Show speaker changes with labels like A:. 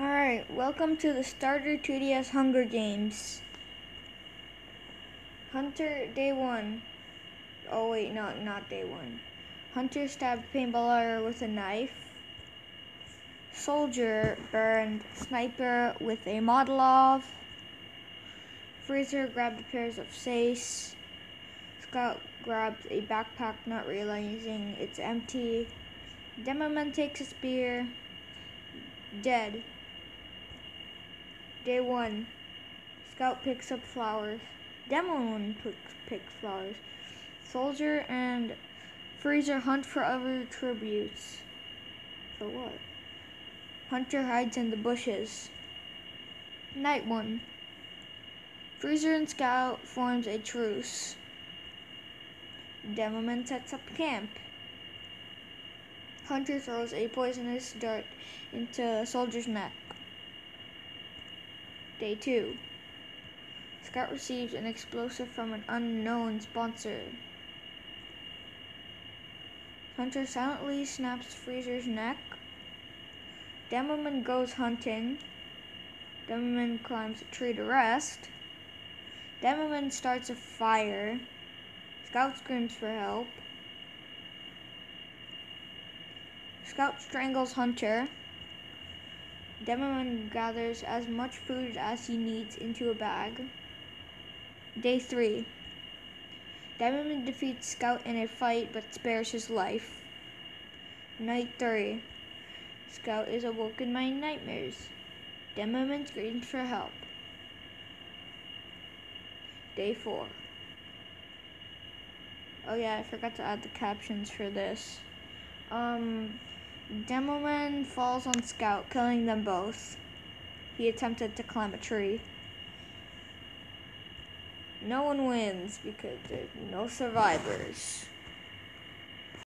A: Alright, welcome to the Starter TDS Hunger Games. Hunter, day one. Oh wait, no, not day one. Hunter stabbed paintballer with a knife. Soldier burned sniper with a Molotov. Freezer grabbed a pair of Sace. Scout grabs a backpack not realizing it's empty. Demoman takes a spear. Dead. Day one. Scout picks up flowers. Demoman picks, picks flowers. Soldier and Freezer hunt for other tributes. For what? Hunter hides in the bushes. Night one. Freezer and Scout forms a truce. Demoman sets up camp. Hunter throws a poisonous dart into Soldier's neck. Day 2. Scout receives an explosive from an unknown sponsor. Hunter silently snaps Freezer's neck. Demoman goes hunting. Demoman climbs a tree to rest. Demoman starts a fire. Scout screams for help. Scout strangles Hunter. Demoman gathers as much food as he needs into a bag. Day 3. Demoman defeats Scout in a fight but spares his life. Night 3. Scout is awoken by nightmares. Demoman screams for help. Day 4. Oh yeah, I forgot to add the captions for this. Um, Demoman falls on Scout, killing them both. He attempted to climb a tree. No one wins because there's no survivors.